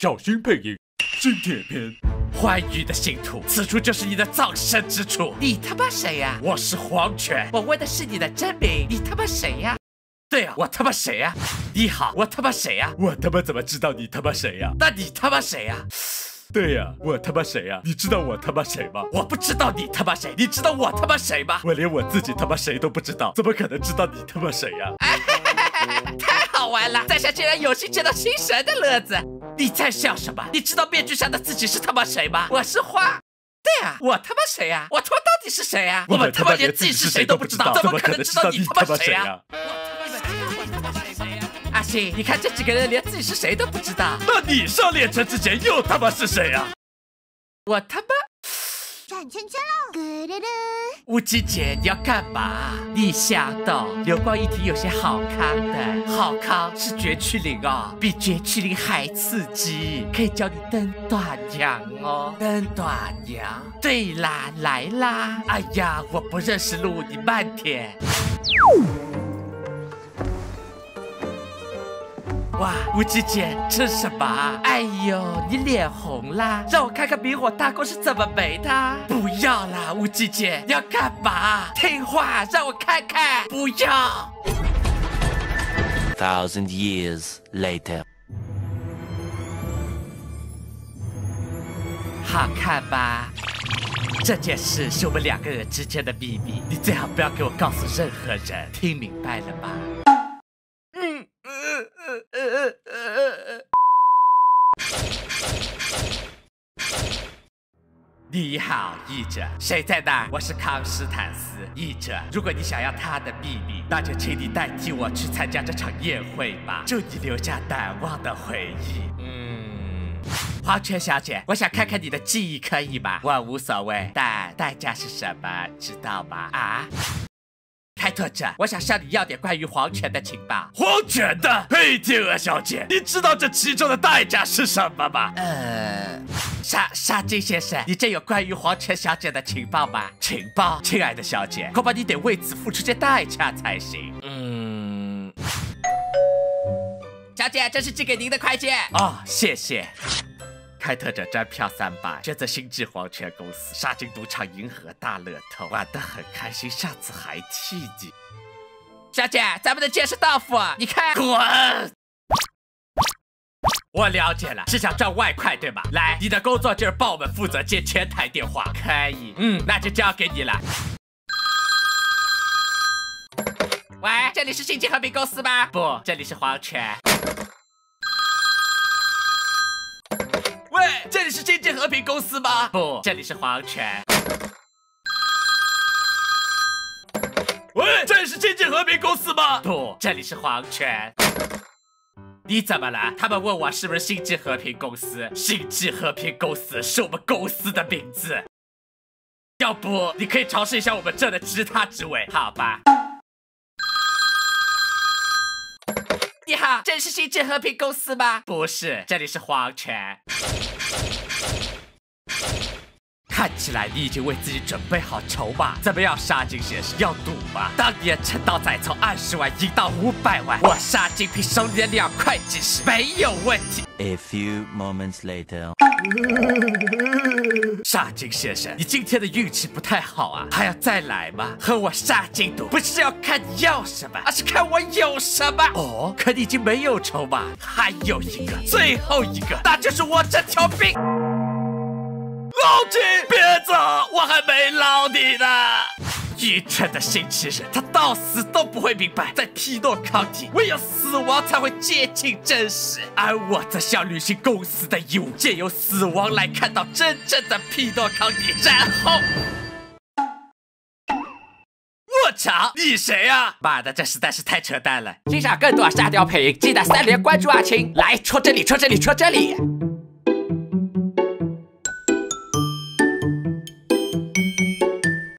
小心配音，新铁片。欢愉的信徒，此处就是你的葬身之处。你他妈谁呀？我是黄泉，我问的是你的真名。你他妈谁呀？对呀，我他妈谁呀？你好，我他妈谁呀？我他妈怎么知道你他妈谁呀？那你他妈谁呀？对呀，我他妈谁呀？你知道我他妈谁吗？我不知道你他妈谁，你知道我他妈谁吗？我连我自己他妈谁都不知道，怎么可能知道你他妈谁呀？太好玩了，在下竟然有幸见到新神的乐子。你在笑什么？你知道面具上的自己是他妈谁吗？我是花。对啊，我他妈谁呀？我他妈到底是谁呀？我们他妈连自己是谁都不知道，怎么可能知道你他妈谁呀？阿信，你看这几个人连自己是谁都不知道。那你上列车之前又他妈是谁呀？我他妈转圈圈喽！乌鸡姐，你要干嘛？你想到？流光一体有些好康的，好康是绝区灵哦，比绝区灵还刺激，可以教你登短娘哦。登短娘？对啦，来啦！哎呀，我不认识路，你慢点。哇，乌鸡姐，这是什么？哎呦，你脸红啦！让我看看明火大锅是怎么没的。不要啦，乌鸡姐，要干嘛？听话，让我看看。不要。Thousand years later，好看吧？这件事是我们两个人之间的秘密，你最好不要给我告诉任何人。听明白了吗？你好，译者，谁在那？我是康斯坦斯。译者，如果你想要他的秘密，那就请你代替我去参加这场宴会吧，祝你留下难忘的回忆。嗯，黄泉小姐，我想看看你的记忆，可以吗？我无所谓，但代价是什么，知道吗？啊？开拓者，我想向你要点关于黄泉的情报。黄泉的，嘿，天鹅小姐，你知道这其中的代价是什么吗？呃，沙沙金先生，你这有关于黄泉小姐的情报吗？情报，亲爱的小姐，恐怕你得为此付出些代价才行。嗯，小姐，这是寄给您的快件。哦，谢谢。开拓者专票三百，选择星际黄泉公司，杀进赌场，银河大乐透，玩得很开心，下次还替你。小姐，咱们的剑是豆腐，你看。滚！我了解了，是想赚外快对吧？来，你的工作就是帮我们负责接前台电话，可以。嗯，那就交给你了。喂，这里是星际和平公司吗？不，这里是黄泉。喂这里是经济和平公司吗？不，这里是黄泉。喂，这里是经济和平公司吗？不，这里是黄泉。你怎么了？他们问我是不是星际和平公司？星际和平公司是我们公司的名字。要不你可以尝试一下我们这的其他职位，好吧？你好，这里是星际和平公司吗？不是，这里是黄泉。看起来你已经为自己准备好筹码，怎么样，沙金先生？要赌吗？当年陈刀仔从二十万赢到五百万，我沙金凭手里的两块几十没有问题。A few moments later，沙金先生，你今天的运气不太好啊，还要再来吗？和我沙金赌，不是要看你要什么，而是看我有什么。哦，可你已经没有筹码，还有一个，最后一个，那就是我这条命。老金，别走，我还没捞你呢！愚蠢的新奇人，他到死都不会明白，在匹诺康体，唯有死亡才会接近真实，而我则想履行公司的义务，借由死亡来看到真正的匹诺康体，然后……我操，你谁啊？妈的，这实在是太扯淡了！欣赏更多沙雕配音，记得三连关注阿青，来戳这里，戳这里，戳这里。